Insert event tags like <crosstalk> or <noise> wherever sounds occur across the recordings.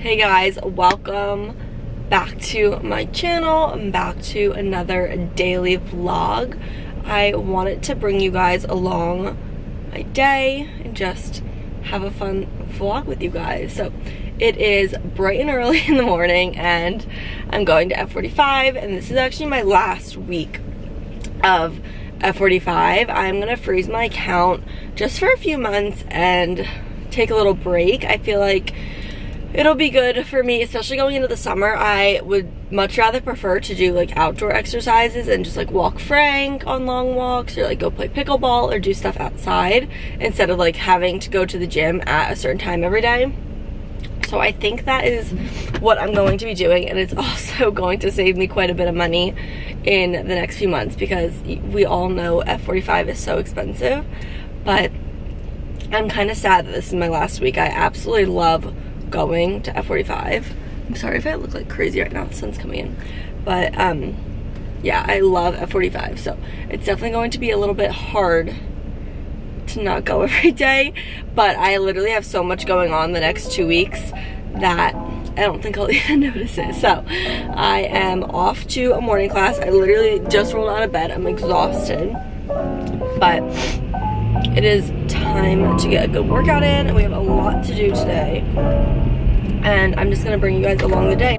Hey guys, welcome back to my channel back to another daily vlog. I wanted to bring you guys along my day and just have a fun vlog with you guys. So it is bright and early <laughs> in the morning and I'm going to F45 and this is actually my last week of F45. I'm gonna freeze my account just for a few months and take a little break. I feel like it'll be good for me, especially going into the summer. I would much rather prefer to do like outdoor exercises and just like walk Frank on long walks or like go play pickleball or do stuff outside instead of like having to go to the gym at a certain time every day. So I think that is what I'm going to be doing and it's <laughs> also going to save me quite a bit of money in the next few months because we all know F45 is so expensive. But I'm kind of sad that this is my last week. I absolutely love going to F45. I'm sorry if I look like crazy right now, the sun's coming in. But um, yeah, I love F45. So it's definitely going to be a little bit hard to not go <laughs> every day. But I literally have so much going on the next two weeks that I don't think I'll <laughs> even notice it. So I am off to a morning class. I literally just rolled out of bed. I'm exhausted. But it is time to get a good workout in and we have a lot to do today. And I'm just gonna bring you guys along the day.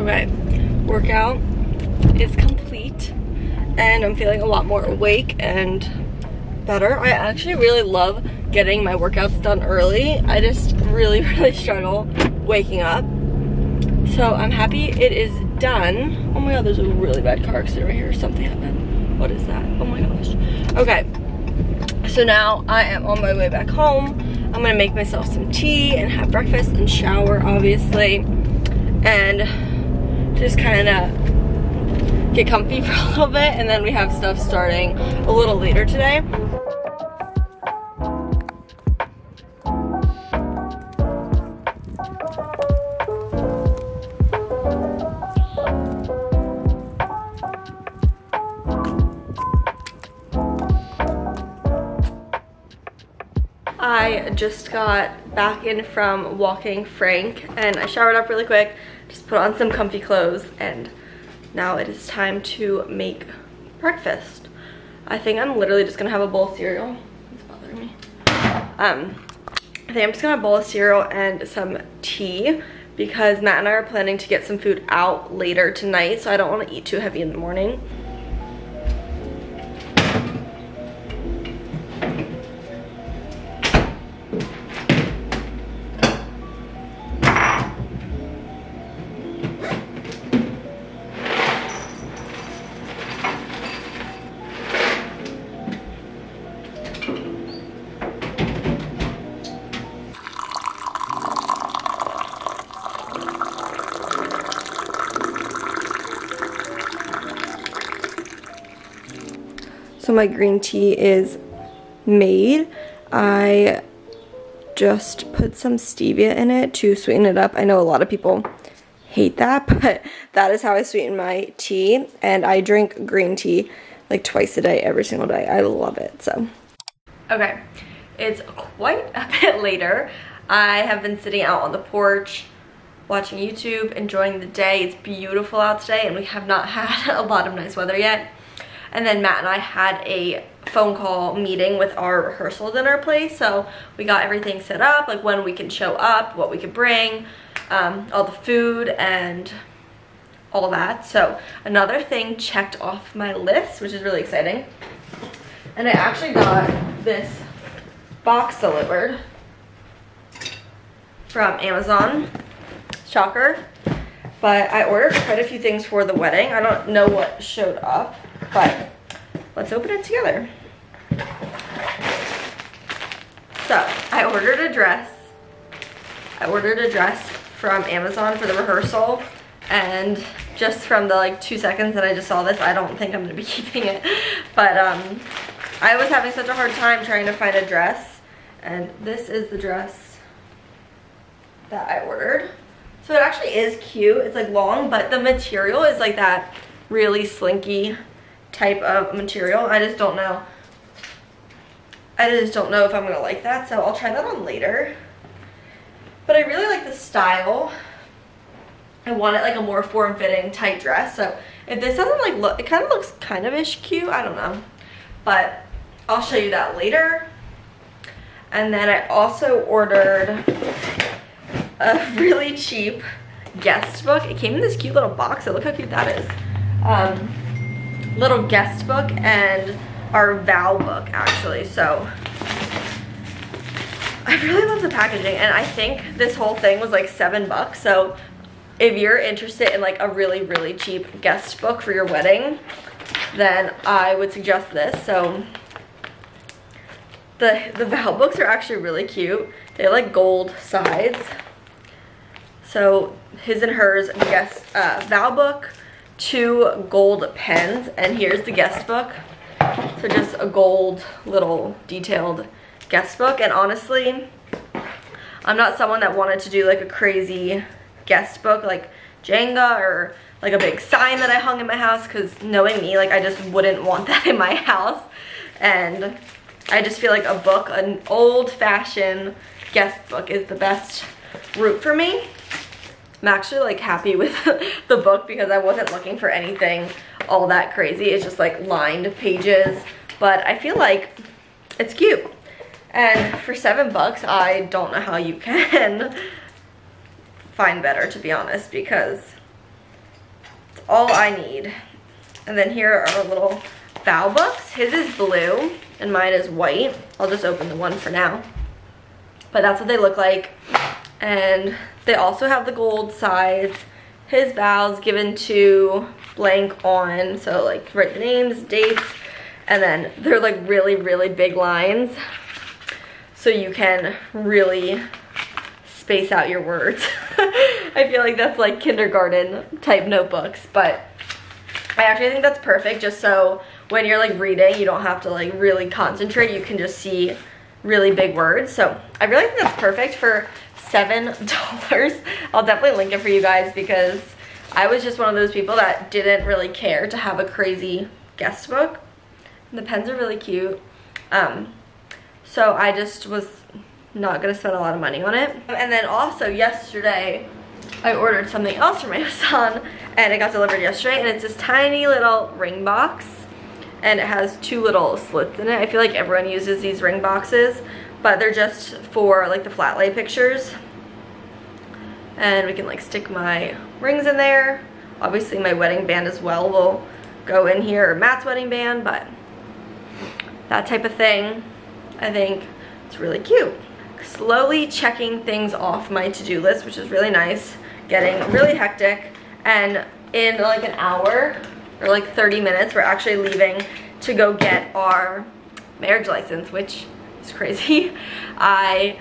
Okay, workout is complete and I'm feeling a lot more awake and better. I actually really love getting my workouts done early. I just really, <laughs> really struggle waking up. So I'm happy it is done. Oh my god, there's a really bad car accident right here. Something happened. What is that? Oh my gosh. Okay, so now I am on my way back home. I'm gonna make myself some tea and have breakfast and shower, obviously. And just kind of get comfy <laughs> for a little bit and then we have stuff starting a little later today. I just got back in from walking Frank and I showered up really quick, just put on some comfy clothes and now it is time to make breakfast. I think I'm literally just gonna have a bowl of cereal. It's bothering me. Um, I think I'm just gonna have a bowl of cereal and some tea because Matt and I are planning to get some food out later tonight so I don't wanna eat too heavy in the morning. So my green tea is made. I just put some stevia in it to sweeten it up. I know a lot of people hate that, <laughs> but that is how I sweeten my tea. And I drink green tea like twice a day, every single day. I love it, so. Okay, it's quite a <laughs> bit later. I have been sitting out on the porch watching YouTube, enjoying the day. It's beautiful out today and we have not <laughs> had a lot of nice weather yet. And then Matt and I had a phone call meeting with our rehearsal dinner place. So we got everything set up, like when we can show up, what we could bring, um, all the food and all that. So another thing checked off my list, which is really exciting. And I actually got this box delivered from Amazon. Shocker. But I ordered quite a few things for the wedding. I don't know what showed up. But let's open it together. So I ordered a dress. I ordered a dress from Amazon for the rehearsal and just from the like two seconds that I just saw this, I don't think I'm gonna be <laughs> keeping it. But um, I was having such a hard time trying to find a dress and this is the dress that I ordered. So it actually is cute. It's like long, but the material is like that really slinky type of material. I just don't know. I just don't know if I'm gonna like that, so I'll try that on later. But I really like the style. I want it like a more form-fitting tight dress. So if this doesn't like look, it kind of looks kind of ish cute. I don't know. But I'll show you that later. And then I also ordered a <laughs> really cheap guest book. It came in this cute little box. So look how cute that is. Um, little guest book and our vow book actually. So I really love the packaging and I think this whole thing was like seven bucks. So if you're interested in like a really, really cheap guest book for your wedding, then I would suggest this. So the, the vow books are actually really cute. They like gold sides. So his and hers guest uh, vow book, two gold pens, and here's the guest book. So just a gold little detailed guest book. And honestly, I'm not someone that wanted to do like a crazy guest book like Jenga or like a big sign that I hung in my house because knowing me, like I just wouldn't want <laughs> that in my house. And I just feel like a book, an old fashioned guest book is the best route for me. I'm actually like happy <laughs> with the book because I wasn't looking for anything all that crazy. It's just like lined pages, but I feel like it's cute. And for seven bucks, I don't know how you <laughs> can find better to be honest because it's all I need. And then here are our little vow books. His is blue and mine is white. I'll just open the one for now. But that's what they look like. And they also have the gold sides. His vows given to blank on. So like write the names, dates, and then they're like really, really big lines. So you can really space out your words. <laughs> I feel like that's like kindergarten type notebooks, but I actually think that's perfect just so when you're like reading, you don't have to like really concentrate. You can just see really big words. So I really think that's perfect for $7. <laughs> I'll definitely link it for you guys because I was just one of those people that didn't really care to have a crazy guest book. The pens are really cute. Um, so I just was not gonna spend a lot of money on it. And then also yesterday, I ordered something else from Amazon <laughs> and it got delivered yesterday and it's this tiny little ring box and it has two little slits in it. I feel like everyone uses these ring boxes but they're just for like the flat lay pictures. And we can like stick my rings in there. Obviously my wedding band as well will go in here, or Matt's wedding band, but that type of thing, I think it's really cute. Slowly checking things off my to-do list, which is really nice. Getting really hectic. And in like an hour, or like 30 minutes, we're actually leaving to go get our marriage license, which is crazy. <laughs> I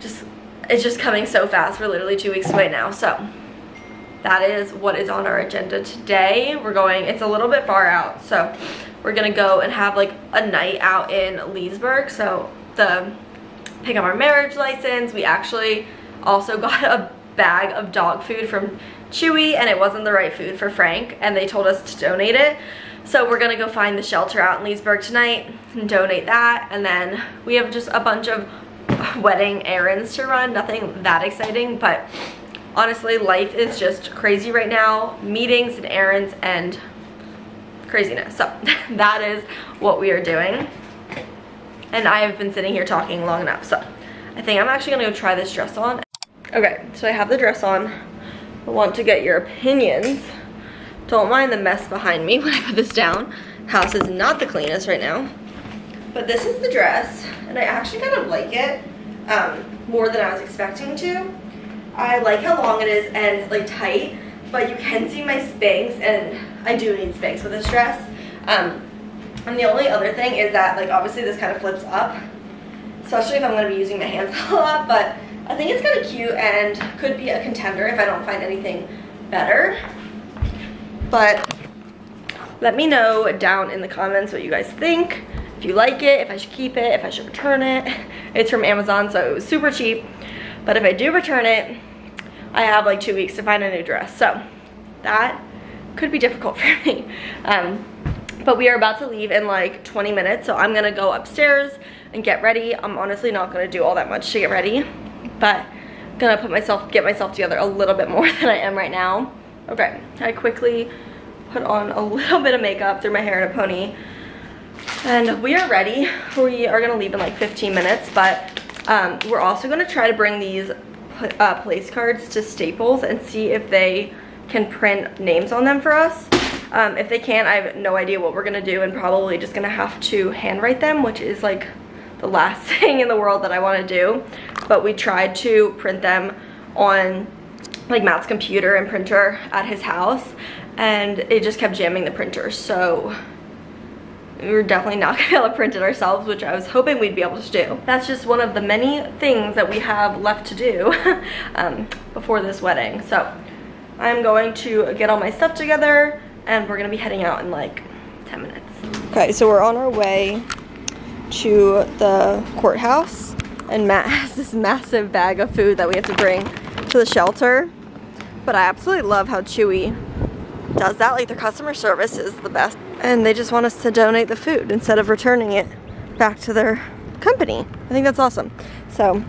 just, it's just coming so fast. We're literally two weeks away now. So that is what is on our agenda today. We're going, it's a little bit far out. So we're gonna go and have like a night out in Leesburg. So the, pick up our marriage license. We actually also <laughs> got a bag of dog food from Chewy and it wasn't the right food for Frank and they told us to donate it. So we're gonna go find the shelter out in Leesburg tonight and donate that. And then we have just a bunch of <laughs> wedding errands to run, nothing that exciting, but honestly, life is just crazy right now. Meetings and errands and craziness. So <laughs> that is what we are doing. And I have been sitting here talking long enough. So I think I'm actually gonna go try this dress on. Okay, so I have the dress on. Want to get your opinions don't mind the mess behind me <laughs> when I put this down. House is not the cleanest right now. But this is the dress, and I actually kind of like it um, more than I was expecting to. I like how long it is and like tight, but you can see my Spanx, and I do need Spanx with this dress. Um, and the only other thing is that like obviously this kind of flips up, especially if I'm going to be using my hands <laughs> a lot, but I think it's kind of cute and could be a contender if I don't find anything better. But let me know down in the comments what you guys think if you like it, if I should keep it, if I should return it. <laughs> It's from Amazon, so it was super cheap. But if I do return it, I have like two weeks to find a new dress. So that could be difficult <laughs> for me. Um, but we are about to leave in like 20 minutes, so I'm gonna go upstairs and get ready. I'm honestly not gonna do all that much to get ready, but gonna put myself, get myself together a little bit more <laughs> than I am right now. Okay, I quickly put on a little <laughs> bit of makeup, threw my hair in a pony, and we are ready. We are gonna leave in like 15 minutes, but um, we're also gonna try to bring these uh, place cards to Staples and see if they can print names on them for us. Um, if they can't, I have no idea what we're gonna do and probably just gonna have to handwrite them, which is like the last <laughs> thing in the world that I wanna do. But we tried to print them on like Matt's computer and printer at his house and it just kept jamming the printer. So we were definitely not <laughs> gonna be able to print it ourselves, which I was hoping we'd be able to do. That's just one of the many things that we have left to do <laughs> um, before this wedding. So I'm going to get all my stuff together and we're gonna be heading out in like 10 minutes. Okay, so we're on our way to the courthouse and Matt <laughs> has this massive bag of food that we have to bring to the shelter. But I absolutely love how Chewy does that. Like their customer service is the best. And they just want us to donate the food instead of returning it back to their company. I think that's awesome. So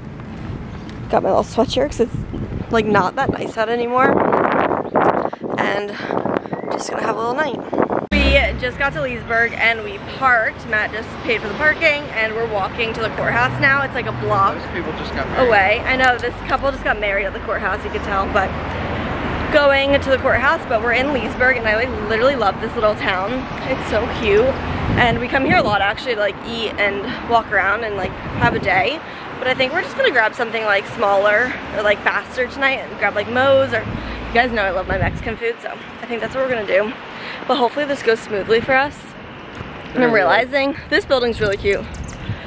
got my little sweatshirt because it's like not that nice out anymore. And just gonna have a little night. Just got to Leesburg and we parked. Matt just paid for the parking and we're walking to the courthouse now. It's like a block people just got away. I know this couple just got married at the courthouse, you could tell, but going to the courthouse, but we're in Leesburg and I like literally love this little town. It's so cute. And we come here a lot actually to like eat and walk around and like have a day. But I think we're just gonna grab something like smaller or like faster tonight and grab like Moe's or you guys know I love my Mexican food, so I think that's what we're gonna do. But hopefully this goes smoothly for us. And I'm realizing this building's really cute.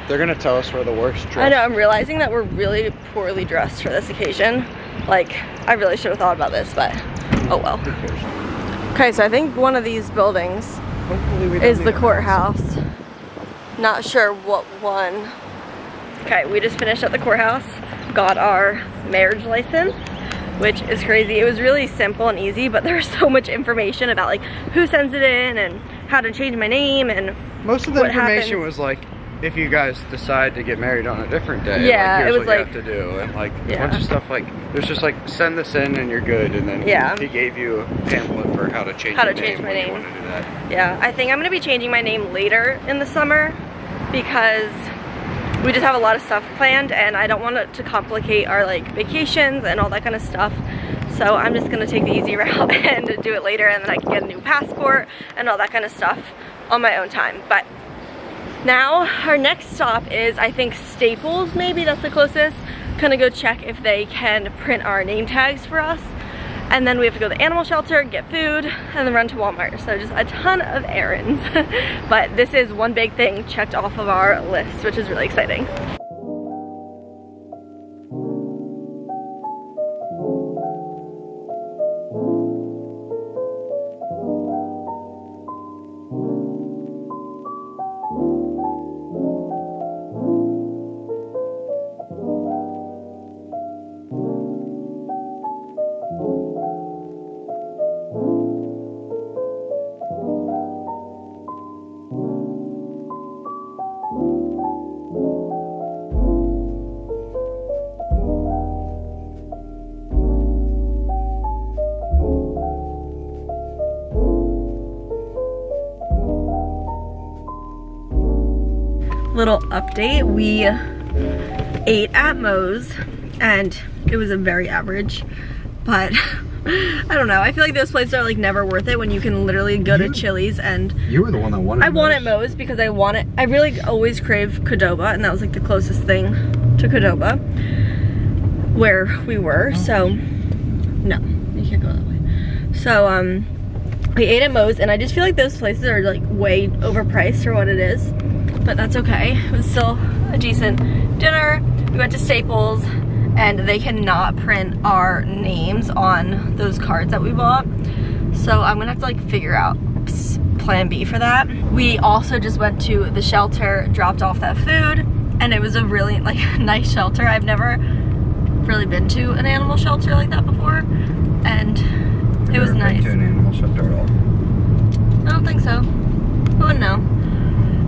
They're gonna tell us we're the worst dressed. I know, I'm realizing that we're really poorly dressed for this occasion. Like, I really should have thought about this, but oh well. Okay, so I think one of these buildings Hopefully we don't is the courthouse. Not sure what one. Okay, we just finished at the courthouse, got our marriage license, which is crazy. It was really simple and easy, but <laughs> there's so much information about like who sends it in and how to change my name and Most of the information happens- was like, if you guys decide to get married on a different day, Yeah, like, it was what like- you have to do, and like a bunch of stuff like there's just like send this in and you're good, and then Yeah. he gave you a pamphlet for how to change How to change my name. want to do that. Yeah, I think I'm gonna be changing my name later in the summer because we just have a lot of stuff planned and I don't want it to complicate our like vacations and all that kind of stuff. So I'm just gonna take the easy <laughs> route and do it later and then I can get a new passport and all that kind of stuff on my own time. But now our next stop is I think Staples maybe that's the closest. Gonna go check if they can print our name tags for us and then we have to go to the animal shelter, get food, and then run to Walmart. So just a ton of errands. <laughs> but this is one big thing checked off of our list, which is really exciting. Little update, we ate at Moe's and it was a very average, but <laughs> I don't know. I feel like those places are like never worth it when you can literally go to Chili's and You were the one that wanted I wanted Moe's because I want it. I really always crave Qdoba, and that was like the closest thing to Qdoba where we were. So, no, you can't go that way. So, um, we ate at Moe's, and I just feel like those places are like way overpriced for what it is. But that's okay. It was still a decent dinner. We went to Staples, and they cannot print our names on those cards that we bought. So I'm gonna have to like figure out plan B for that. We also just went to the shelter, dropped off that food, and it was a really like <laughs> nice shelter. I've never really been to an animal shelter like that before, and it was nice. to an animal shelter at all. I don't think so. I wouldn't know.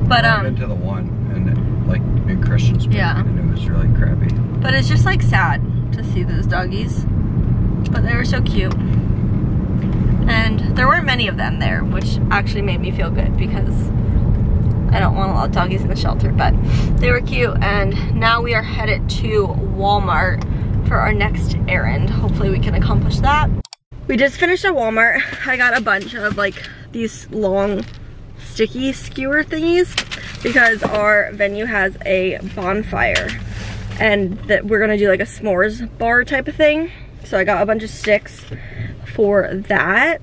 But I've been um, to the one and like in Christians. Yeah. and it was really crappy. but it's just like sad to see those doggies. But they were so cute. And there weren't many of them there, which actually made me feel good because I don't want a lot of doggies in the shelter, but they were cute. And now we are headed to Walmart for our next errand. Hopefully we can accomplish that. We just finished at Walmart. I got a bunch of like these long sticky skewer thingies because our venue has a bonfire and that we're gonna do like a s'mores bar type of thing. So I got a bunch of sticks for that.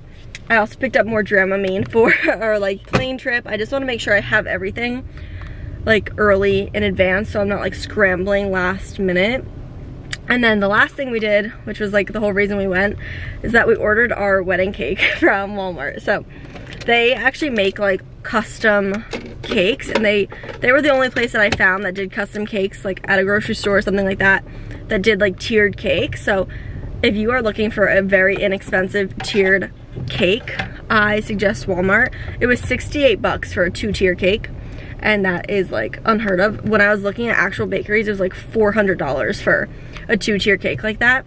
I also picked up more Dramamine for <laughs> our like plane trip. I just wanna make sure I have everything like early in advance so I'm not like scrambling last minute. And then the last thing we did, which was like the whole reason we went, is that we ordered our wedding cake <laughs> from Walmart. So they actually make like custom cakes and they they were the only place that I found that did custom cakes like at a grocery store or something like that that did like tiered cakes. So if you are looking for a very inexpensive tiered cake, I suggest Walmart. It was 68 bucks for a two tier cake and that is like unheard of. When I was looking at actual bakeries, it was like $400 for a two tier cake like that.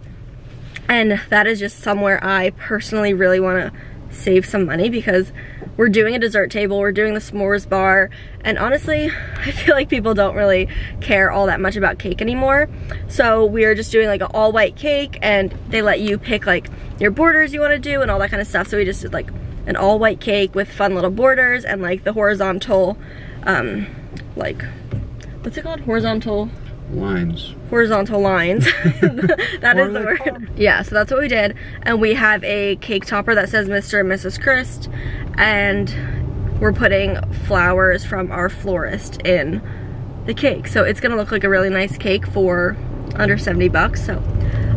And that is just somewhere I personally really want to save some money because we're doing a dessert table, we're doing the s'mores bar, and honestly, <laughs> I feel like people don't really care all that much about cake anymore. So we are just doing like an all white cake and they let you pick like your borders you want to do and all that kind of stuff. So we just did like an all white cake with fun little borders and like the horizontal, um, like, what's it called? Horizontal Lines. horizontal lines. <laughs> that What is are the word. called? Yeah, so that's what we did. And we have a cake topper that says Mr. and Mrs. Christ. And we're putting flowers from our florist in the cake. So it's gonna look like a really nice cake for under 70 bucks. So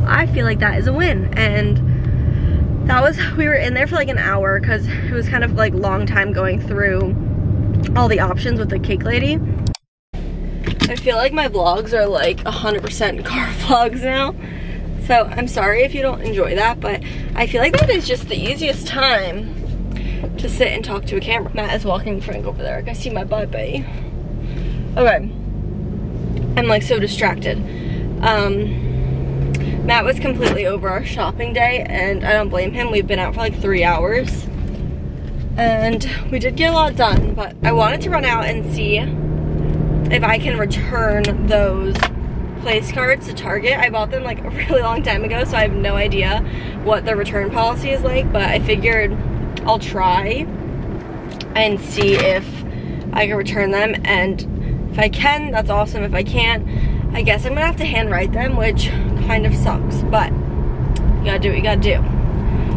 I feel like that is a win. And that was, we were in there for like an hour because it was kind of like long time going through all the options with the cake lady. I feel like my vlogs are like 100% car <laughs> vlogs now. So I'm sorry if you don't enjoy that, but I feel like that is just the easiest time to sit and talk to a camera. Matt is walking Frank over there. I can see my butt, baby. Okay. I'm like so distracted. Um, Matt was completely over our shopping day and I don't blame him. We've been out for like three hours. And we did get a lot done, but I wanted to run out and see if I can return those place cards to Target. I bought them like <laughs> a really long time ago, so I have no idea what the return policy is like, but I figured I'll try and see if I can return them. And if I can, that's awesome. If I can't, I guess I'm gonna have to handwrite them, which kind of sucks, but you gotta do what you gotta do.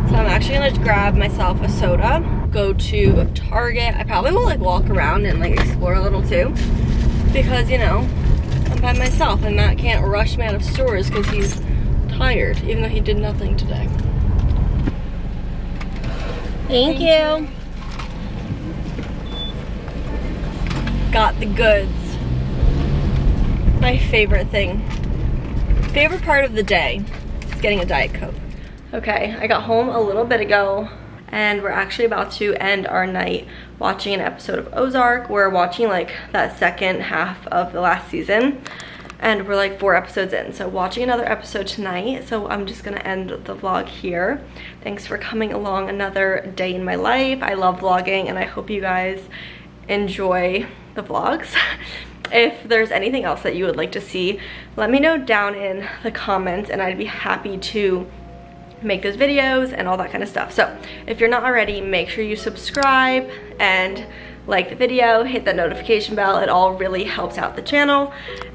So I'm actually gonna grab myself a soda, go to Target. I probably will like walk around and like explore a little too because you know I'm by myself and Matt can't rush me out of stores because he's tired even though he did nothing today. Thank, you. Got the goods. My favorite thing. Favorite part of the day is getting a Diet Coke. Okay, I got home a little bit ago and we're actually about to end our night watching an episode of Ozark. We're watching like that second half of the last season and we're like four episodes in. So watching another episode tonight. So I'm just gonna end the vlog here. Thanks for coming along another day in my life. I love vlogging and I hope you guys enjoy the vlogs. <laughs> if there's anything else that you would like to see, let me know down in the comments and I'd be happy to make those videos and all that kind of stuff. So if you're not already, make sure you subscribe and like the video, hit that notification bell. It all really helps out the channel.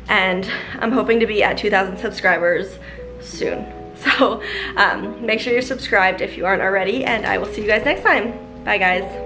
And I'm hoping to be at 2,000 subscribers soon. <laughs> So um, make sure you're subscribed if you aren't already and I will see you guys next time. Bye guys.